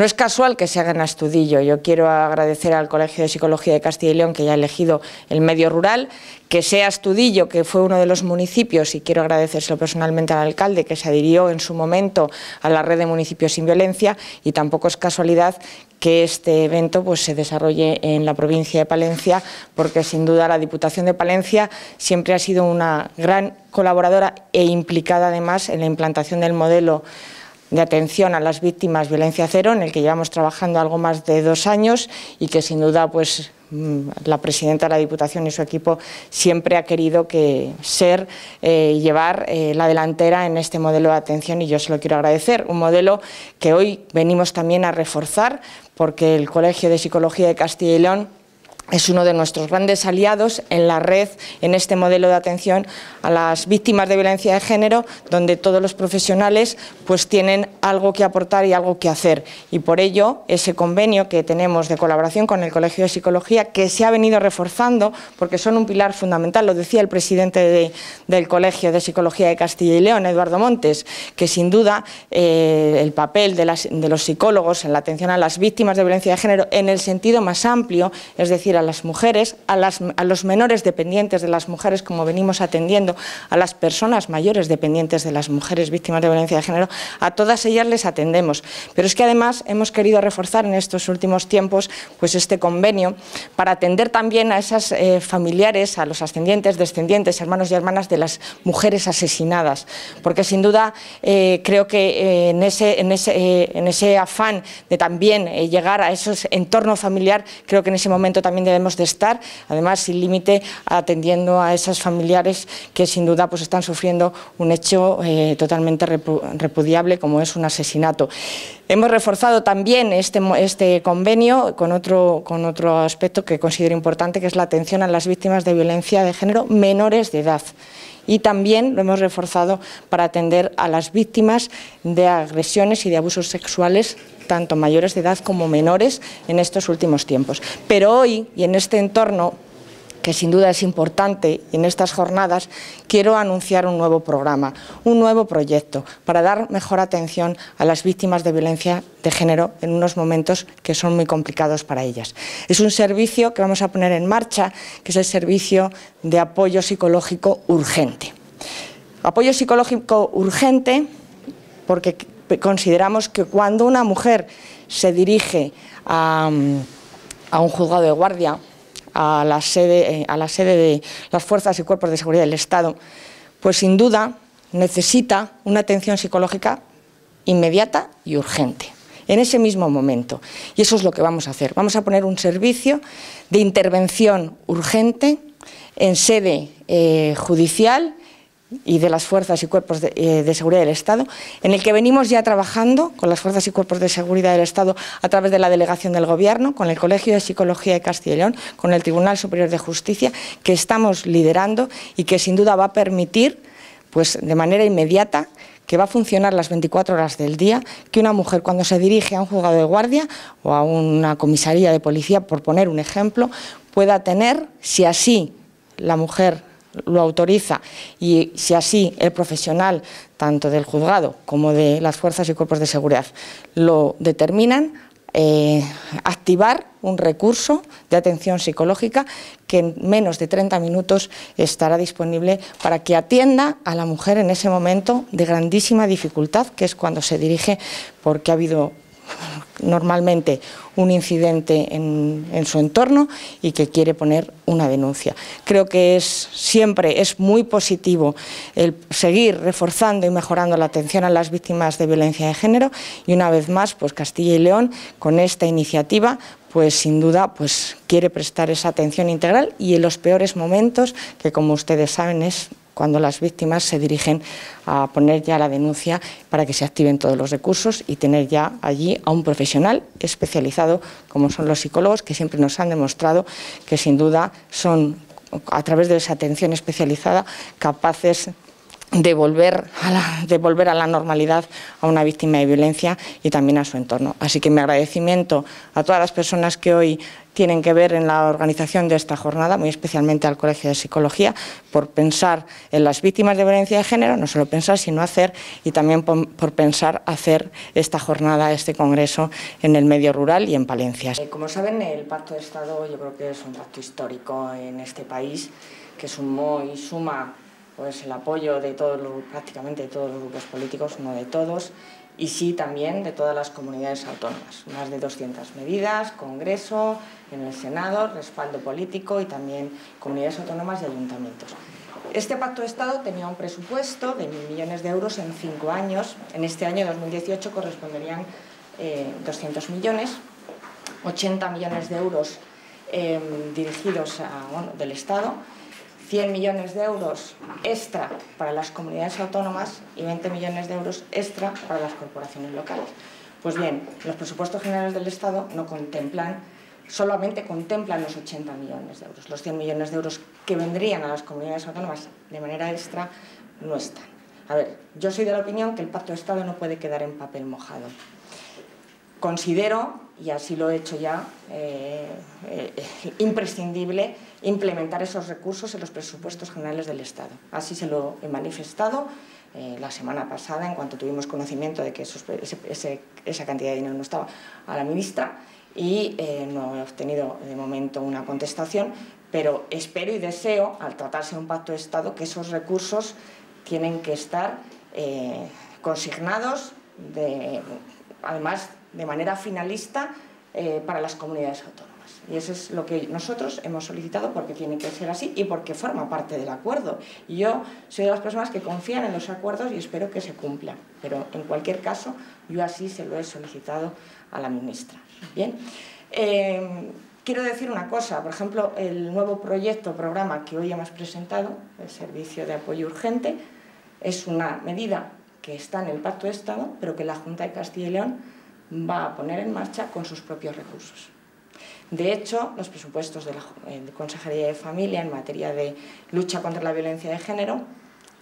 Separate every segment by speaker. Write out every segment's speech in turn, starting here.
Speaker 1: No es casual que se haga en Astudillo. Yo quiero agradecer al Colegio de Psicología de Castilla y León que haya elegido el medio rural, que sea Astudillo, que fue uno de los municipios, y quiero agradecérselo personalmente al alcalde, que se adhirió en su momento a la red de municipios sin violencia, y tampoco es casualidad que este evento pues, se desarrolle en la provincia de Palencia, porque sin duda la Diputación de Palencia siempre ha sido una gran colaboradora e implicada además en la implantación del modelo de atención a las víctimas violencia cero, en el que llevamos trabajando algo más de dos años y que sin duda pues mm, la presidenta de la Diputación y su equipo siempre ha querido que ser eh, llevar eh, la delantera en este modelo de atención y yo se lo quiero agradecer. Un modelo que hoy venimos también a reforzar porque el Colegio de Psicología de Castilla y León es uno de nuestros grandes aliados en la red, en este modelo de atención a las víctimas de violencia de género, donde todos los profesionales pues tienen algo que aportar y algo que hacer. Y por ello, ese convenio que tenemos de colaboración con el Colegio de Psicología, que se ha venido reforzando, porque son un pilar fundamental, lo decía el presidente del Colegio de Psicología de Castilla y León, Eduardo Montes, que sin duda eh, el papel de, de los psicólogos en la atención a las víctimas de violencia de género, en el sentido más amplio, es decir, a las mujeres, a, los menores dependientes de las mujeres, como venimos atendiendo, a las personas mayores dependientes de las mujeres víctimas de violencia de género, a todas ellas les atendemos. Pero es que además hemos querido reforzar en estos últimos tiempos pues este convenio para atender también a esas eh, familiares, a los ascendientes, descendientes, hermanos y hermanas de las mujeres asesinadas, porque sin duda eh, creo que eh, en, ese, en, ese, ese afán de también llegar a esos entorno familiar, creo que en ese momento también debemos de estar, además sin límite, atendiendo a esas familiares que sin duda pues, están sufriendo un hecho eh, totalmente repudiable como es un asesinato. Hemos reforzado también este, este convenio con otro, con otro aspecto que considero importante, que es la atención a las víctimas de violencia de género menores de edad y también lo hemos reforzado para atender a las víctimas de agresiones y de abusos sexuales tanto mayores de edad como menores en estos últimos tiempos. Pero hoy, y en este entorno que sin duda es importante en estas jornadas, quiero anunciar un nuevo programa, un nuevo proyecto para dar mejor atención a las víctimas de violencia de género en unos momentos que son muy complicados para ellas. Es un servicio que vamos a poner en marcha, que es el servicio de apoyo psicológico urgente. Apoyo psicológico urgente porque consideramos que cuando una mujer se dirige a, un juzgado de guardia, a la, sede, eh, a la sede de las fuerzas y cuerpos de seguridad del Estado, pues sin duda necesita una atención psicológica inmediata y urgente en ese mismo momento. Y eso es lo que vamos a hacer. Vamos a poner un servicio de intervención urgente en sede eh, judicial y de las fuerzas y cuerpos eh, de, seguridad del Estado, en el que venimos ya trabajando con las fuerzas y cuerpos de seguridad del Estado a través de la delegación del Gobierno, con el Colegio de Psicología de Castilla y León, con el Tribunal Superior de Justicia, que estamos liderando y que sin duda va a permitir, pues de manera inmediata, que va a funcionar las 24 horas del día, que una mujer cuando se dirige a un juzgado de guardia o a una comisaría de policía, por poner un ejemplo, pueda tener, si así la mujer lo autoriza. Y si así el profesional, tanto del juzgado como de las fuerzas y cuerpos de seguridad, lo determinan, eh, activar un recurso de atención psicológica que en menos de 30 minutos estará disponible para que atienda a la mujer en ese momento de grandísima dificultad, que es cuando se dirige porque ha habido normalmente un incidente en, su entorno y que quiere poner una denuncia. Creo que es siempre es muy positivo el seguir reforzando y mejorando la atención a las víctimas de violencia de género y una vez más, pues Castilla y León con esta iniciativa pues sin duda pues quiere prestar esa atención integral y en los peores momentos que como ustedes saben es cuando las víctimas se dirigen a poner ya la denuncia para que se activen todos los recursos y tener ya allí a un profesional especializado como son los psicólogos que siempre nos han demostrado que sin duda son a través de esa atención especializada capaces de volver, a la, de volver a la normalidad a una víctima de violencia y también a su entorno. Así que mi agradecimiento a todas las personas que hoy tienen que ver en la organización de esta jornada, muy especialmente al Colegio de Psicología, por pensar en las víctimas de violencia de género, no solo pensar, sino hacer, y también por, pensar hacer esta jornada, este congreso en el medio rural y en Palencia. Eh, como saben, el Pacto de Estado yo creo que es un pacto histórico en este país, que sumó y suma pues el apoyo de todos prácticamente de todos los grupos políticos, no de todos, y sí también de todas las comunidades autónomas. Más de 200 medidas, Congreso, en el Senado, respaldo político y también comunidades autónomas y ayuntamientos. Este pacto de Estado tenía un presupuesto de mil millones de euros en cinco años. En este año 2018 corresponderían 200 eh, millones, 80 millones de euros eh, dirigidos del Estado 100 millones de euros extra para las comunidades autónomas y 20 millones de euros extra para las corporaciones locales. Pues bien, los presupuestos generales del Estado no contemplan, solamente contemplan los 80 millones de euros. Los 100 millones de euros que vendrían a las comunidades autónomas de manera extra no están. A ver, yo soy de la opinión que el Pacto de Estado no puede quedar en papel mojado. Considero, y así lo he hecho ya, eh, eh, imprescindible implementar esos recursos en los presupuestos generales del Estado. Así se lo he manifestado eh, la semana pasada, en cuanto tuvimos conocimiento de que esa cantidad de dinero no estaba a la ministra, y no he obtenido de momento una contestación, pero espero y deseo, al tratarse de un pacto de Estado, que esos recursos tienen que estar consignados, de, además de manera finalista eh, para las comunidades autónomas. Y eso es lo que nosotros hemos solicitado porque tiene que ser así y porque forma parte del acuerdo. Y yo soy de las personas que confían en los acuerdos y espero que se cumplan. Pero en cualquier caso, yo así se lo he solicitado a la ministra. Bien. Eh, quiero decir una cosa, por ejemplo, el nuevo proyecto, programa que hoy hemos presentado, el Servicio de Apoyo Urgente, es una medida que está en el Pacto de Estado, pero que la Junta de Castilla y León va a poner en marcha con sus propios recursos. De hecho, los presupuestos de la eh, Consejería de Familia en materia de lucha contra la violencia de género,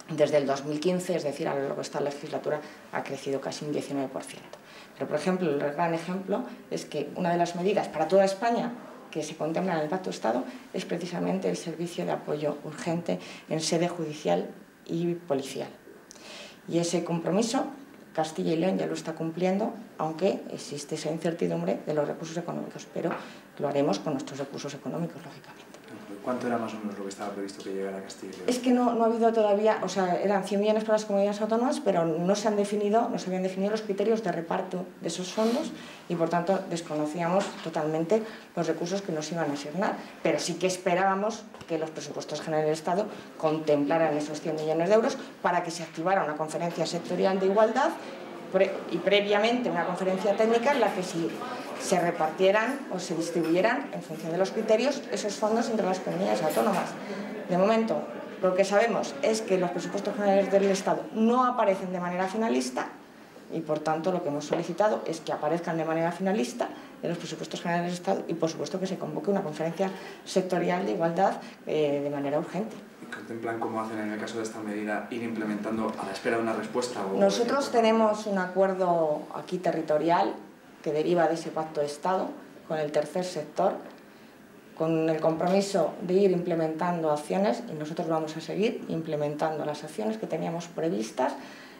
Speaker 1: desde el 2015, es decir, a lo largo de esta legislatura, ha crecido casi un 19%. Pero, por ejemplo, el gran ejemplo es que una de las medidas para toda España que se contempla en el Pacto Estado es precisamente el servicio de apoyo urgente en sede judicial y policial. Y ese compromiso Castilla y León ya lo está cumpliendo, aunque existe esa incertidumbre de los recursos económicos, pero lo haremos con nuestros recursos económicos, lógicamente.
Speaker 2: ¿Cuánto era más o menos lo que estaba previsto que llegara a Castilla y León?
Speaker 1: Es que no, no ha habido todavía, o sea, eran 100 millones para las comunidades autónomas, pero no se han definido, no se habían definido los criterios de reparto de esos fondos y por tanto desconocíamos totalmente los recursos que nos iban a asignar. Pero sí que esperábamos que los presupuestos generales del Estado contemplaran esos 100 millones de euros para que se activara una conferencia sectorial de igualdad y previamente una conferencia técnica en la que si se repartieran o se distribuyeran en función de los criterios esos fondos entre las comunidades autónomas. De momento, lo que sabemos es que los presupuestos generales del Estado no aparecen de manera finalista y por tanto lo que hemos solicitado es que aparezcan de manera finalista en los presupuestos generales del Estado y por supuesto que se convoque una conferencia sectorial de igualdad eh, de manera urgente
Speaker 2: contemplan cómo hacen en el caso de esta medida ir implementando a la espera de una respuesta?
Speaker 1: Nosotros tenemos un acuerdo aquí territorial que deriva de ese pacto de Estado con el tercer sector, con el compromiso de ir implementando acciones y nosotros vamos a seguir implementando las acciones que teníamos previstas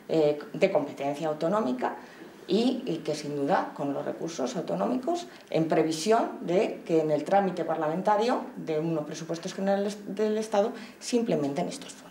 Speaker 1: eh, de competencia autonómica y, que sin duda con los recursos autonómicos en previsión de que en el trámite parlamentario de unos presupuestos generales del Estado se implementen estos fondos.